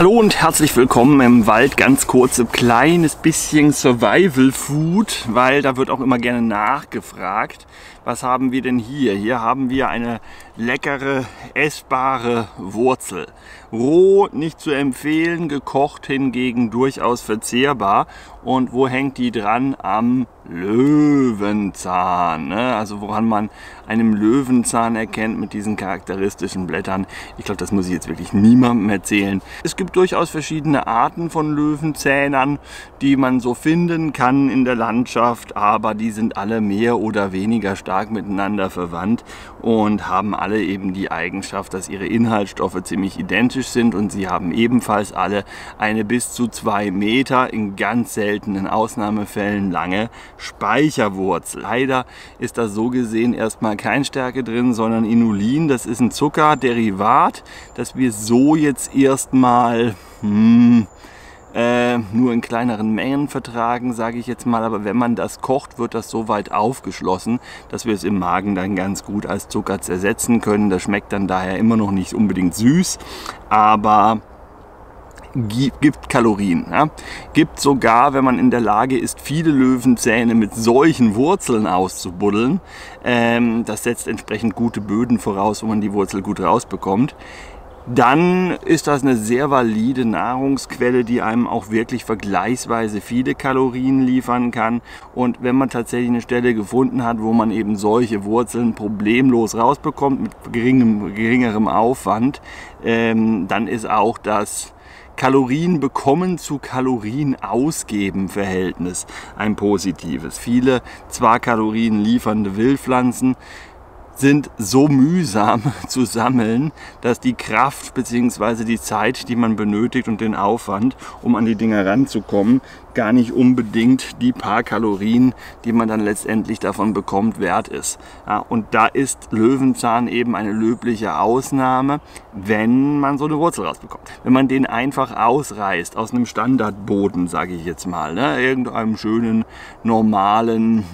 Hallo und herzlich willkommen im Wald. Ganz kurz ein kleines bisschen Survival Food, weil da wird auch immer gerne nachgefragt. Was haben wir denn hier? Hier haben wir eine leckere, essbare Wurzel. Roh nicht zu empfehlen, gekocht hingegen durchaus verzehrbar. Und wo hängt die dran? Am Löwenzahn. Ne? Also woran man einem Löwenzahn erkennt mit diesen charakteristischen Blättern. Ich glaube, das muss ich jetzt wirklich niemandem erzählen. Es gibt durchaus verschiedene Arten von Löwenzähnern, die man so finden kann in der Landschaft, aber die sind alle mehr oder weniger stark miteinander verwandt und haben alle eben die Eigenschaft, dass ihre Inhaltsstoffe ziemlich identisch sind und sie haben ebenfalls alle eine bis zu zwei Meter in ganz seltenen Ausnahmefällen lange Speicherwurzel. Leider ist da so gesehen erstmal kein Stärke drin, sondern Inulin. Das ist ein Zuckerderivat, das wir so jetzt erstmal hm, äh, nur in kleineren Mengen vertragen, sage ich jetzt mal. Aber wenn man das kocht, wird das so weit aufgeschlossen, dass wir es im Magen dann ganz gut als Zucker zersetzen können. Das schmeckt dann daher immer noch nicht unbedingt süß, aber gibt Kalorien. Ja? Gibt sogar, wenn man in der Lage ist, viele Löwenzähne mit solchen Wurzeln auszubuddeln. Ähm, das setzt entsprechend gute Böden voraus, wo man die Wurzel gut rausbekommt dann ist das eine sehr valide Nahrungsquelle, die einem auch wirklich vergleichsweise viele Kalorien liefern kann. Und wenn man tatsächlich eine Stelle gefunden hat, wo man eben solche Wurzeln problemlos rausbekommt mit geringem, geringerem Aufwand, ähm, dann ist auch das Kalorien bekommen zu Kalorien ausgeben Verhältnis ein positives. Viele zwar Kalorien liefernde Wildpflanzen sind so mühsam zu sammeln, dass die Kraft bzw. die Zeit, die man benötigt und den Aufwand, um an die Dinger ranzukommen, gar nicht unbedingt die paar Kalorien, die man dann letztendlich davon bekommt, wert ist. Ja, und da ist Löwenzahn eben eine löbliche Ausnahme, wenn man so eine Wurzel rausbekommt. Wenn man den einfach ausreißt aus einem Standardboden, sage ich jetzt mal, ne, irgendeinem schönen, normalen,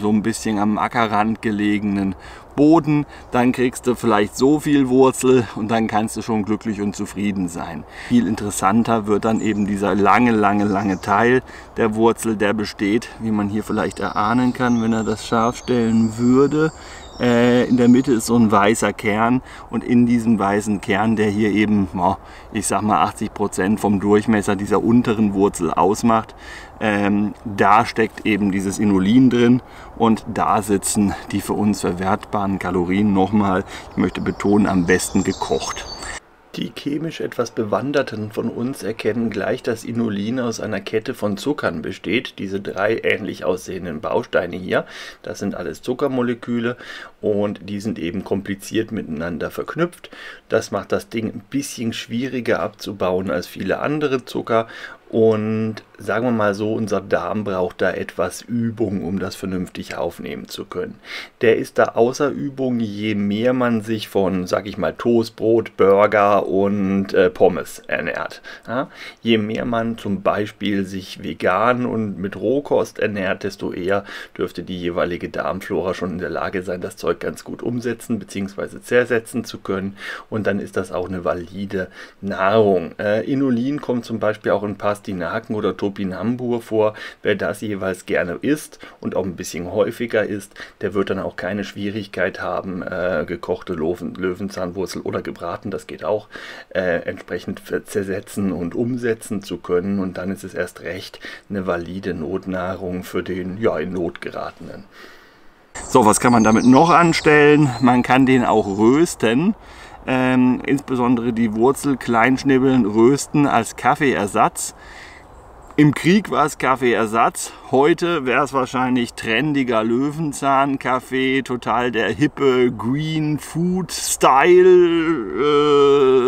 so ein bisschen am Ackerrand gelegenen Boden, dann kriegst du vielleicht so viel Wurzel und dann kannst du schon glücklich und zufrieden sein. Viel interessanter wird dann eben dieser lange, lange, lange Teil der Wurzel, der besteht, wie man hier vielleicht erahnen kann, wenn er das scharf stellen würde, äh, in der Mitte ist so ein weißer Kern und in diesem weißen Kern, der hier eben, ich sag mal 80 Prozent vom Durchmesser dieser unteren Wurzel ausmacht, ähm, da steckt eben dieses Inulin drin und da sitzen die für uns verwertbaren Kalorien nochmal, ich möchte betonen, am besten gekocht. Die chemisch etwas Bewanderten von uns erkennen gleich, dass Inulin aus einer Kette von Zuckern besteht. Diese drei ähnlich aussehenden Bausteine hier, das sind alles Zuckermoleküle und die sind eben kompliziert miteinander verknüpft. Das macht das Ding ein bisschen schwieriger abzubauen als viele andere Zucker und sagen wir mal so, unser Darm braucht da etwas Übung, um das vernünftig aufnehmen zu können. Der ist da außer Übung, je mehr man sich von, sag ich mal, Toastbrot, Burger und äh, Pommes ernährt. Ja? Je mehr man zum Beispiel sich vegan und mit Rohkost ernährt, desto eher dürfte die jeweilige Darmflora schon in der Lage sein, das Zeug ganz gut umsetzen bzw. zersetzen zu können. Und dann ist das auch eine valide Nahrung. Äh, Inulin kommt zum Beispiel auch in Pastinaken oder Topinambur vor. Wer das jeweils gerne isst und auch ein bisschen häufiger isst, der wird dann auch keine Schwierigkeit haben, äh, gekochte Löwen, Löwenzahnwurzel oder gebraten, das geht auch, äh, entsprechend zersetzen und umsetzen zu können. Und dann ist es erst recht eine valide Notnahrung für den ja, in Not geratenen. So, was kann man damit noch anstellen? Man kann den auch rösten. Ähm, insbesondere die Wurzel kleinschnibbeln, rösten als Kaffeeersatz. Im Krieg war es Kaffeeersatz. Heute wäre es wahrscheinlich trendiger Löwenzahn-Kaffee, total der hippe Green Food Style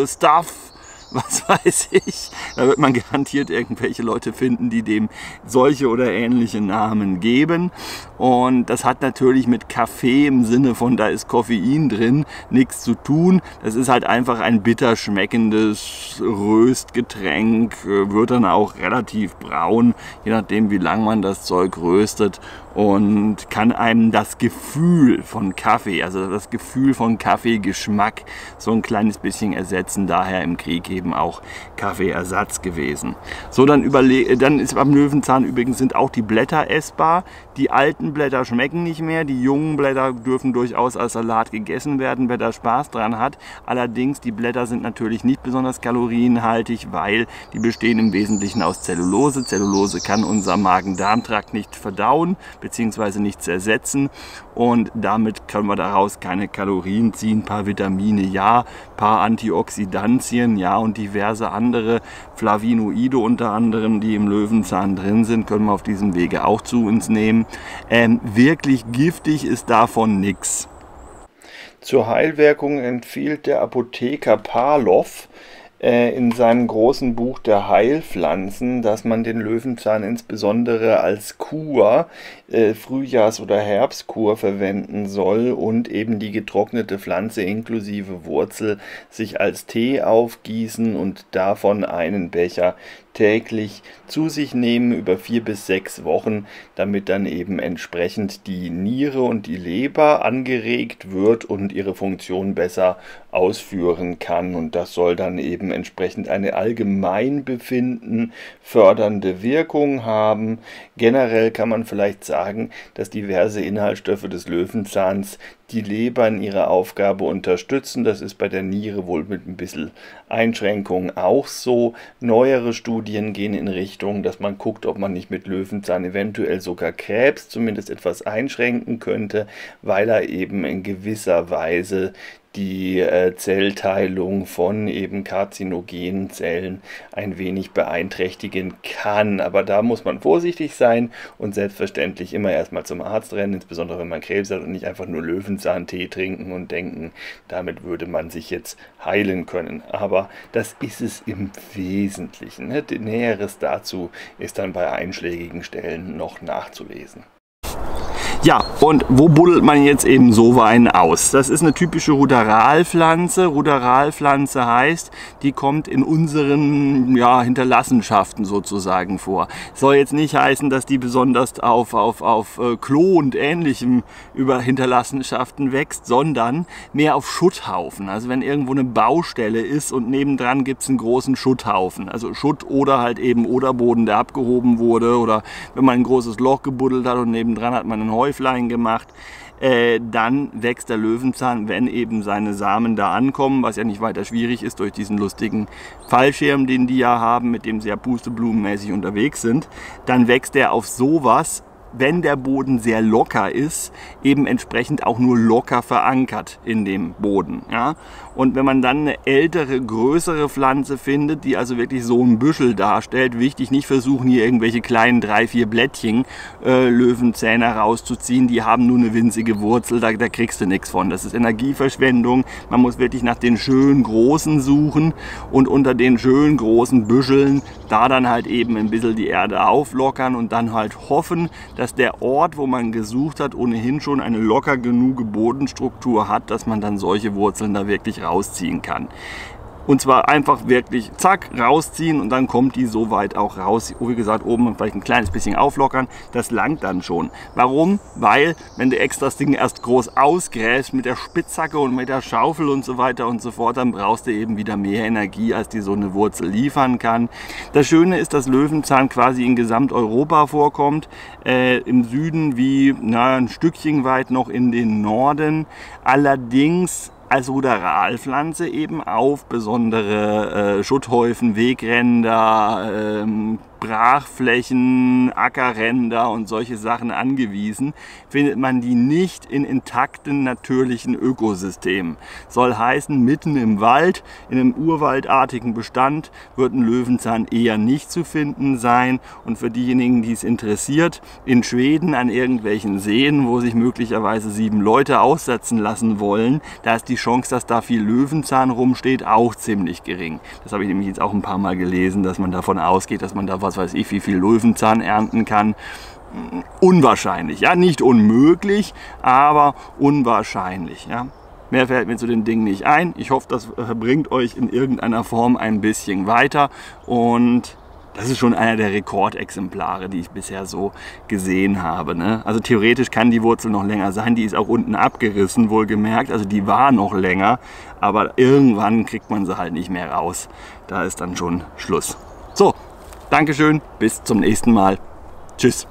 äh, Stuff was weiß ich. Da wird man garantiert irgendwelche Leute finden, die dem solche oder ähnliche Namen geben. Und das hat natürlich mit Kaffee im Sinne von da ist Koffein drin nichts zu tun. Das ist halt einfach ein bitter schmeckendes Röstgetränk, wird dann auch relativ braun, je nachdem wie lang man das Zeug röstet und kann einem das Gefühl von Kaffee, also das Gefühl von Kaffeegeschmack so ein kleines bisschen ersetzen. Daher im Krieg eben auch Kaffeeersatz gewesen. So, dann, überle dann ist beim Löwenzahn übrigens sind auch die Blätter essbar. Die alten Blätter schmecken nicht mehr, die jungen Blätter dürfen durchaus als Salat gegessen werden, wer da Spaß dran hat. Allerdings, die Blätter sind natürlich nicht besonders kalorienhaltig, weil die bestehen im Wesentlichen aus Zellulose. Zellulose kann unser Magen-Darm-Trakt nicht verdauen bzw. nicht zersetzen und damit können wir daraus keine Kalorien ziehen. Ein paar Vitamine ja, ein paar Antioxidantien ja und diverse andere Flavinoide unter anderem, die im Löwenzahn drin sind, können wir auf diesem Wege auch zu uns nehmen. Ähm, wirklich giftig ist davon nichts. Zur Heilwirkung empfiehlt der Apotheker äh, in seinem großen Buch der Heilpflanzen, dass man den Löwenzahn insbesondere als Kur, äh, Frühjahrs- oder Herbstkur verwenden soll und eben die getrocknete Pflanze inklusive Wurzel sich als Tee aufgießen und davon einen Becher täglich zu sich nehmen über vier bis sechs Wochen, damit dann eben entsprechend die Niere und die Leber angeregt wird und ihre Funktion besser ausführen kann. Und das soll dann eben entsprechend eine Allgemeinbefinden fördernde Wirkung haben. Generell kann man vielleicht sagen, dass diverse Inhaltsstoffe des Löwenzahns die Leber in ihrer Aufgabe unterstützen. Das ist bei der Niere wohl mit ein bisschen Einschränkungen auch so. Neuere Studien gehen in Richtung, dass man guckt, ob man nicht mit Löwenzahn eventuell sogar Krebs zumindest etwas einschränken könnte, weil er eben in gewisser Weise die äh, Zellteilung von eben karzinogenen Zellen ein wenig beeinträchtigen kann. Aber da muss man vorsichtig sein und selbstverständlich immer erstmal zum Arzt rennen, insbesondere wenn man Krebs hat und nicht einfach nur Löwenzahntee trinken und denken, damit würde man sich jetzt heilen können. Aber das ist es im Wesentlichen. Ne? Näheres dazu ist dann bei einschlägigen Stellen noch nachzulesen. Ja, und wo buddelt man jetzt eben so Wein aus? Das ist eine typische Ruderalpflanze. Ruderalpflanze heißt, die kommt in unseren ja, Hinterlassenschaften sozusagen vor. Soll jetzt nicht heißen, dass die besonders auf, auf, auf äh, Klo und ähnlichem über Hinterlassenschaften wächst, sondern mehr auf Schutthaufen. Also wenn irgendwo eine Baustelle ist und nebendran gibt es einen großen Schutthaufen. Also Schutt oder halt eben Oderboden, der abgehoben wurde. Oder wenn man ein großes Loch gebuddelt hat und nebendran hat man einen Heu Häuflein gemacht. Äh, dann wächst der Löwenzahn, wenn eben seine Samen da ankommen, was ja nicht weiter schwierig ist durch diesen lustigen Fallschirm, den die ja haben, mit dem sie ja pusteblumenmäßig unterwegs sind, dann wächst er auf sowas wenn der Boden sehr locker ist, eben entsprechend auch nur locker verankert in dem Boden. Ja? Und wenn man dann eine ältere, größere Pflanze findet, die also wirklich so ein Büschel darstellt, wichtig, nicht versuchen hier irgendwelche kleinen drei, vier Blättchen äh, Löwenzähne rauszuziehen, die haben nur eine winzige Wurzel, da, da kriegst du nichts von. Das ist Energieverschwendung. Man muss wirklich nach den schön großen suchen und unter den schön großen Büscheln da dann halt eben ein bisschen die Erde auflockern und dann halt hoffen, dass der Ort, wo man gesucht hat, ohnehin schon eine locker genug Bodenstruktur hat, dass man dann solche Wurzeln da wirklich rausziehen kann. Und zwar einfach wirklich zack, rausziehen und dann kommt die so weit auch raus. Wie gesagt, oben vielleicht ein kleines bisschen auflockern, das langt dann schon. Warum? Weil, wenn du extra das Ding erst groß ausgräbst mit der Spitzhacke und mit der Schaufel und so weiter und so fort, dann brauchst du eben wieder mehr Energie, als die so eine Wurzel liefern kann. Das Schöne ist, dass Löwenzahn quasi in Gesamteuropa vorkommt. Äh, Im Süden wie na, ein Stückchen weit noch in den Norden. Allerdings als Ruderalpflanze eben auf besondere äh, Schutthäufen, Wegränder, ähm, Brachflächen, Ackerränder und solche Sachen angewiesen, findet man die nicht in intakten natürlichen Ökosystemen. Soll heißen, mitten im Wald, in einem urwaldartigen Bestand, wird ein Löwenzahn eher nicht zu finden sein. Und für diejenigen, die es interessiert, in Schweden an irgendwelchen Seen, wo sich möglicherweise sieben Leute aussetzen lassen wollen, da ist die Chance, dass da viel Löwenzahn rumsteht, auch ziemlich gering. Das habe ich nämlich jetzt auch ein paar Mal gelesen, dass man davon ausgeht, dass man da was was weiß ich, wie viel Löwenzahn ernten kann. Unwahrscheinlich, ja, nicht unmöglich, aber unwahrscheinlich, ja. Mehr fällt mir zu den Dingen nicht ein. Ich hoffe, das bringt euch in irgendeiner Form ein bisschen weiter und das ist schon einer der Rekordexemplare, die ich bisher so gesehen habe. Ne? Also theoretisch kann die Wurzel noch länger sein. Die ist auch unten abgerissen, wohlgemerkt. Also die war noch länger. Aber irgendwann kriegt man sie halt nicht mehr raus. Da ist dann schon Schluss. So, Dankeschön. Bis zum nächsten Mal. Tschüss.